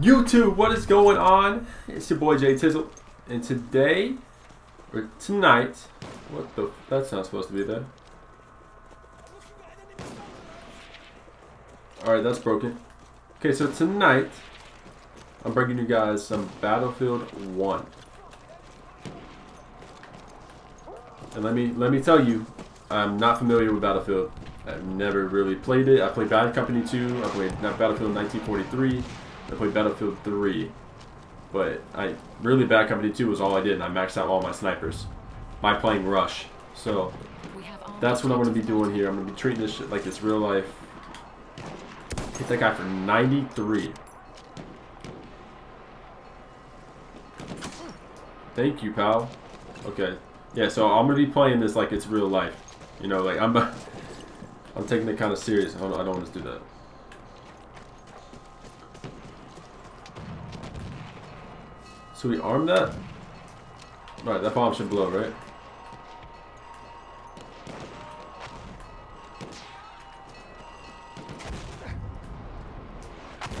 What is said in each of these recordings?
YouTube, what is going on? It's your boy Jay Tizzzle, and today, or tonight, what the, that's not supposed to be there. Alright, that's broken. Okay, so tonight, I'm bringing you guys some Battlefield 1. And let me, let me tell you, I'm not familiar with Battlefield. I've never really played it. I played Bad Company 2, I played Battlefield 1943, I played Battlefield 3. But I really Bad Company 2 was all I did, and I maxed out all my snipers by playing Rush. So that's what I'm going to be doing here. I'm going to be treating this shit like it's real life. Hit that guy for 93. Thank you, pal. Okay. Yeah, so I'm going to be playing this like it's real life. You know, like I'm... I'm taking it kind of serious. I don't, I don't want to do that. So we arm that? Right, that bomb should blow, right?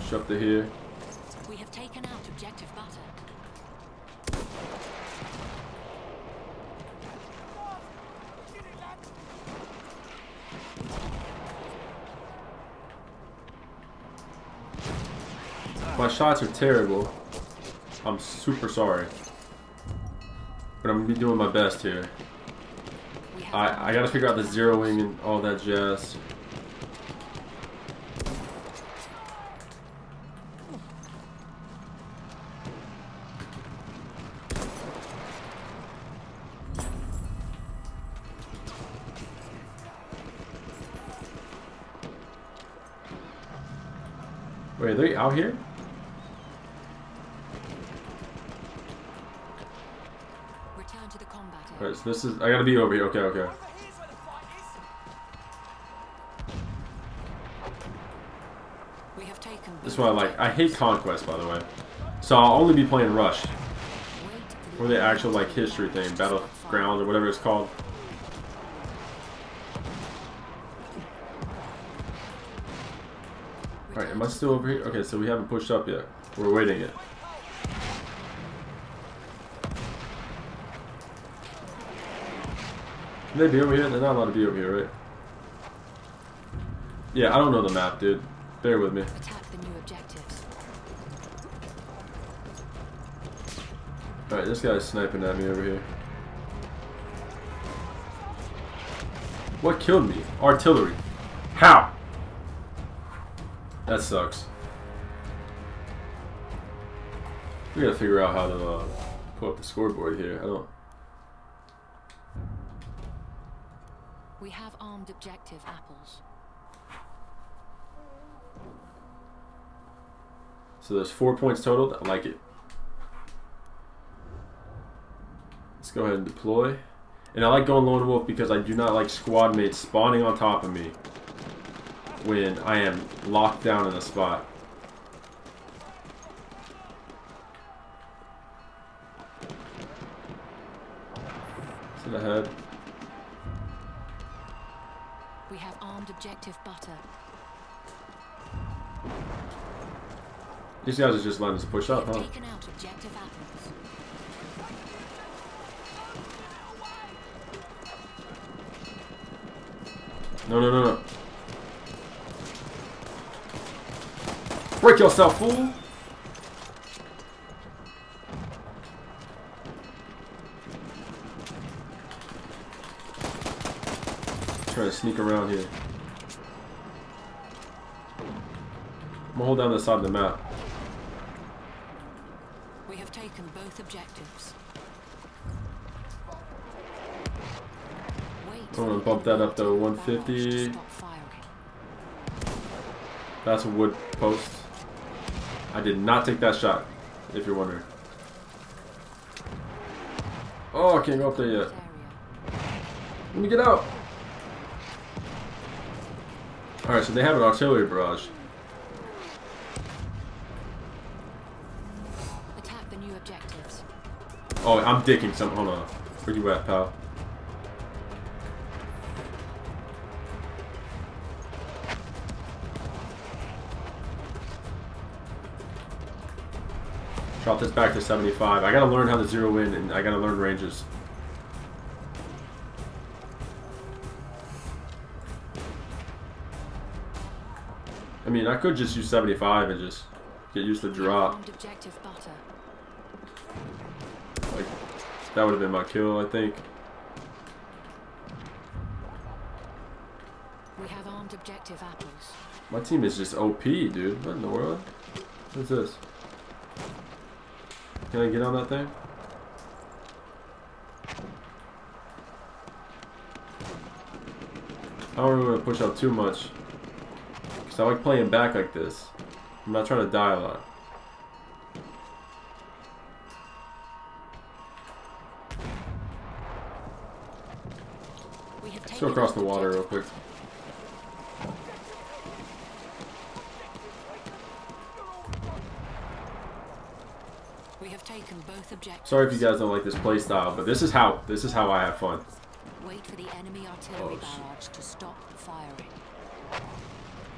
Shove to here. We have taken out objective butter. My shots are terrible. I'm super sorry. But I'm gonna be doing my best here. I, I gotta figure out the zeroing and all that jazz. Wait, are they out here? This is. I gotta be over here. Okay, okay. We have taken This is what I like. I hate. Conquest, by the way. So I'll only be playing Rush. Or the actual, like, history thing. Battleground or whatever it's called. Alright, am I still over here? Okay, so we haven't pushed up yet. We're waiting it. Can they be over here? They're not allowed to be over here, right? Yeah, I don't know the map, dude. Bear with me. Attack the new objectives. Alright, this guy's sniping at me over here. What killed me? Artillery. How? That sucks. We gotta figure out how to uh, pull up the scoreboard here. I don't. Have armed objective apples. So there's four points total. I like it. Let's go ahead and deploy. And I like going lone wolf because I do not like squad mates spawning on top of me when I am locked down in a spot. To the head. These guys are just letting us push up, huh? taken out objective. No, no, no, no. Break yourself, fool! Trying to sneak around here. I'm gonna hold down the side of the map. We have taken both objectives. I wanna bump that up to 150. That's a wood post. I did not take that shot, if you're wondering. Oh, I can't go up there yet. Let me get out. Alright, so they have an artillery barrage. Oh, I'm dicking some. Hold on. Where you at, pal? Drop this back to 75. I gotta learn how to zero in and I gotta learn ranges. I mean, I could just use 75 and just get used to drop. objective butter. That would have been my kill, I think. We have armed objective apples. My team is just OP, dude. What in the world? What's this? Can I get on that thing? I don't really want to push out too much. Because I like playing back like this. I'm not trying to die a lot. Go across the water real quick. We have taken both objectives. Sorry if you guys don't like this play style, but this is how this is how I have fun. Wait for the enemy artillery Oh, barrage to stop firing.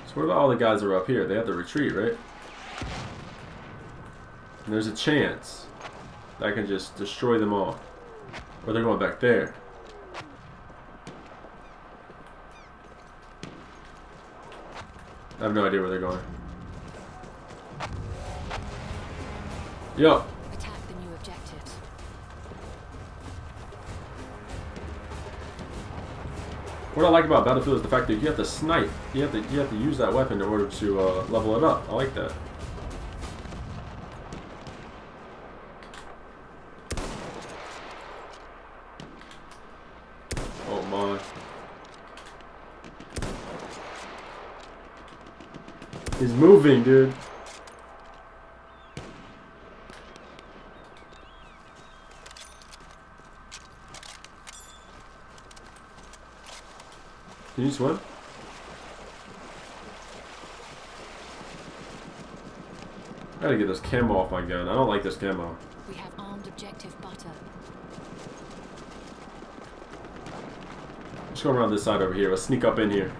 So what about all the guys that are up here? They have to retreat, right? And there's a chance that I can just destroy them all. Or they're going back there. Have no idea where they're going. Yo, Attack the new objectives. what I like about Battlefield is the fact that you have to snipe. You have to you have to use that weapon in order to uh, level it up. I like that. Oh my. He's moving, dude. Can you swim? I gotta get this camo off my gun. I don't like this camo. We have armed objective butter. Let's go around this side over here. Let's sneak up in here.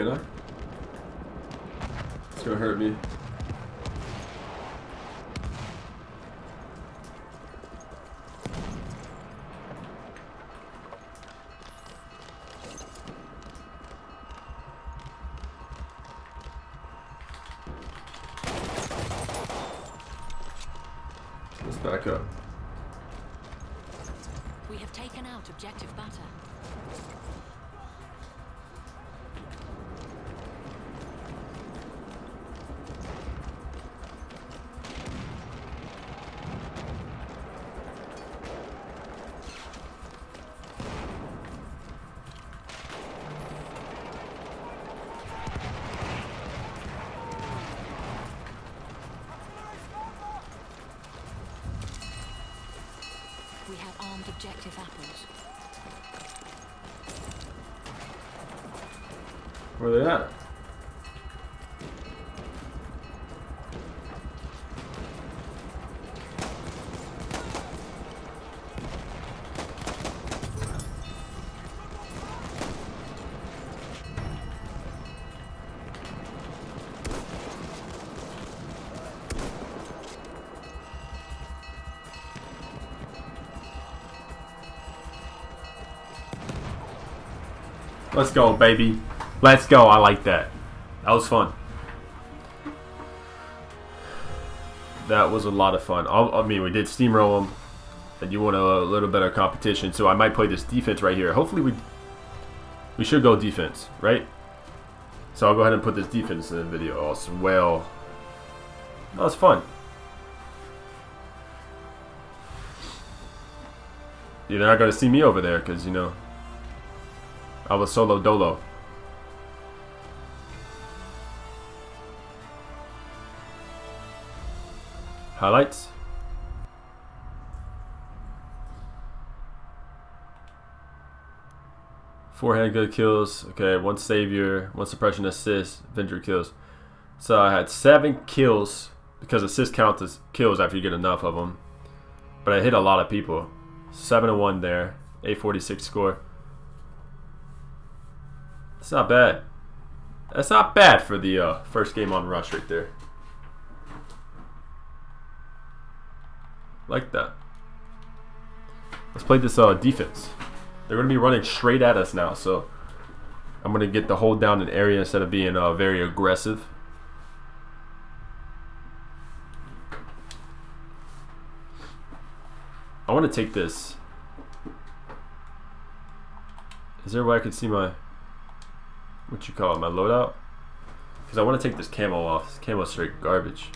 Can I? It's gonna hurt me. Let's back up. We have taken out objective butter. Armed objective apples. Where are they at? Let's go, baby. Let's go. I like that. That was fun. That was a lot of fun. I, I mean, we did steamroll them, and you want a, little bit of competition. So I might play this defense right here. Hopefully, we we should go defense, right? So I'll go ahead and put this defense in the video as well. That was fun. You're not gonna see me over there because you know I was solo dolo. Highlights. Four handgun kills. Okay, one savior, one suppression assist, Avenger kills. So I had seven kills because assist counts as kills after you get enough of them. But I hit a lot of people. Seven and one there. 846 score. It's not bad. That's not bad for the uh, first game on Rush right there. Like that. Let's play this uh, defense. They're going to be running straight at us now, so I'm going to get the hold down an area instead of being uh, very aggressive. I want to take this. Is there a way I can see my, what you call it, my loadout? Because I want to take this camo off. This camo straight garbage.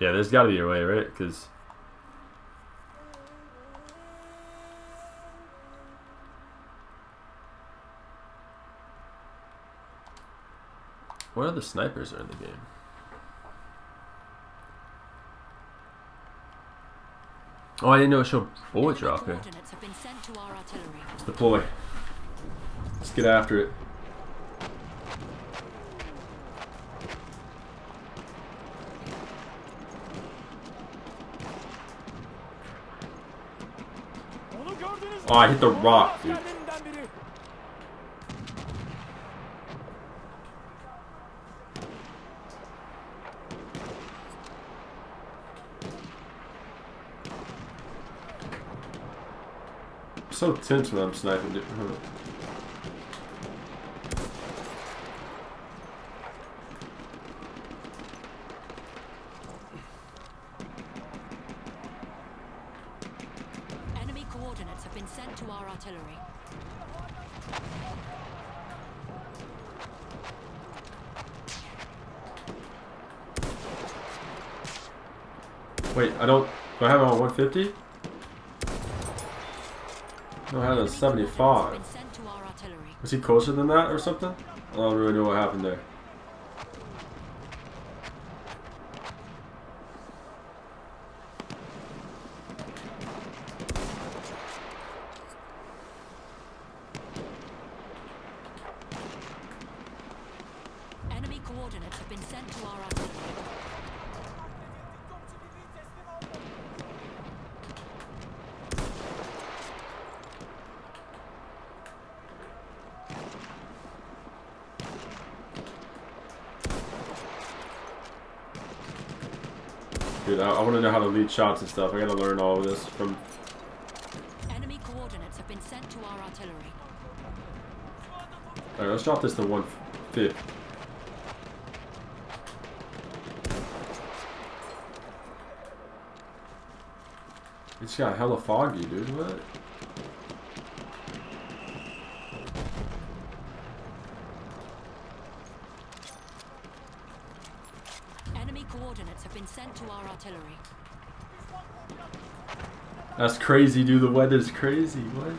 Yeah, there's got to be a way, right? Because what other snipers are in the game? Oh, I didn't know it showed bullet Enemy drop here. coordinates have been sent to our artillery. Let's deploy. Let's get after it. Oh, I hit the rock, dude. I'm so tense when I'm sniping. dude. Hold. Enemy coordinates have been sent to our artillery. Wait, I don't. Do I have it on 150? No, I had it on Enemy coordinates 75. have been sent to our artillery. Was he closer than that or something? I don't really know what happened there. Enemy coordinates have been sent to our artillery. Dude, I, I want to know how to lead shots and stuff. I gotta learn all of this from. Enemy coordinates have been sent to our artillery. Alright, let's drop this to 150. It's got hella foggy, dude. What? Enemy coordinates have been sent to our artillery. That's crazy, dude. The weather's crazy. What?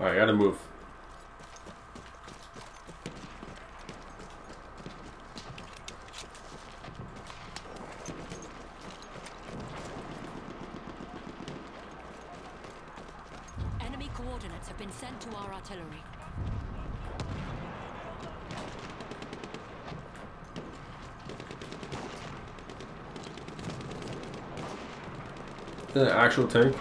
Alright, gotta move. Enemy coordinates have been sent to our artillery. The actual tank.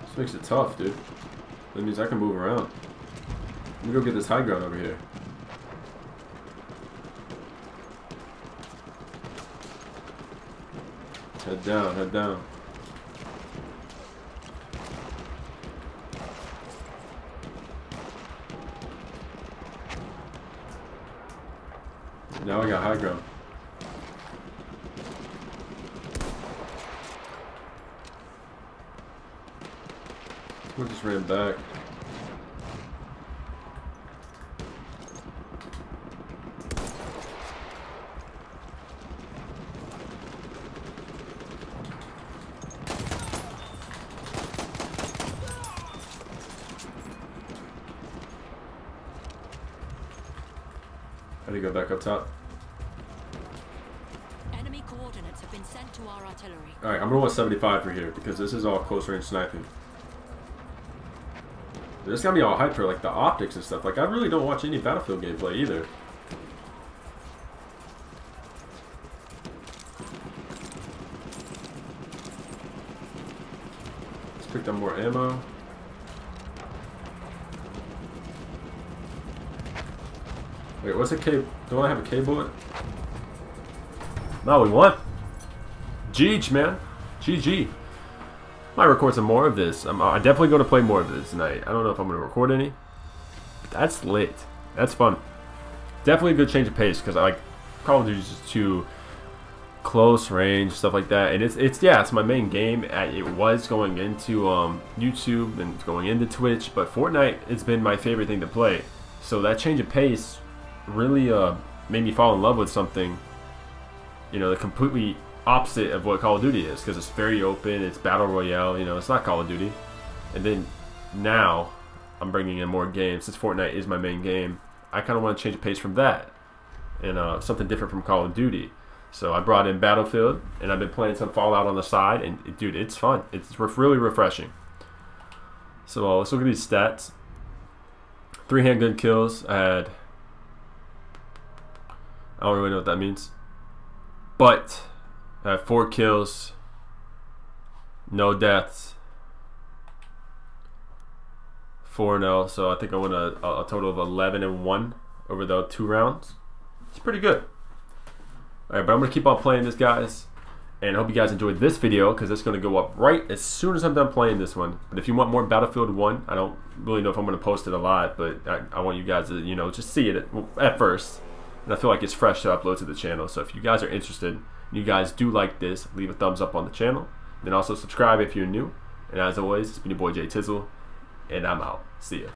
This makes it tough, dude. That means I can move around. Let me go get this high ground over here. Head down, head down. Now I got high ground. We just ran back. To go back up top. Enemy coordinates have been sent to our artillery. Alright, I'm gonna want 75 for here because this is all close range sniping. This got me all hyped for like the optics and stuff. Like I really don't watch any Battlefield gameplay either. Let's pick up more ammo. Wait, what's a K? Don't I have a K bullet? No, we won. GG, man. GG. Might record some more of this. I'm, I'm definitely going to play more of this tonight. I don't know if I'm going to record any. But that's lit. That's fun. Definitely a good change of pace because I like Call of Duty just too close range stuff like that. And it's it's yeah, it's my main game. It was going into um, YouTube and going into Twitch, but Fortnite it's been my favorite thing to play. So that change of pace really uh, made me fall in love with something. You know, the completely opposite of what Call of Duty is because it's very open. It's battle royale. You know, it's not Call of Duty. And then now I'm bringing in more games since Fortnite is my main game. I kind of want to change the pace from that and uh, something different from Call of Duty. So I brought in Battlefield and I've been playing some Fallout on the side. And dude, it's fun. It's re really refreshing. So uh, let's look at these stats. Three handgun kills. I had. I don't really know what that means. But I have four kills, no deaths, 4 0. So I think I won a, a total of 11 and 1 over the two rounds. It's pretty good. Alright, but I'm going to keep on playing this, guys. And I hope you guys enjoyed this video because it's going to go up right as soon as I'm done playing this one. But if you want more Battlefield 1, I don't really know if I'm going to post it a lot, but I, I want you guys to, you know, just see it at, at first. And I feel like it's fresh to upload to the channel. So if you guys are interested, you guys do like this, leave a thumbs up on the channel. Then also subscribe if you're new. And as always, it's been your boy Jay Tizzzle, and I'm out. See ya.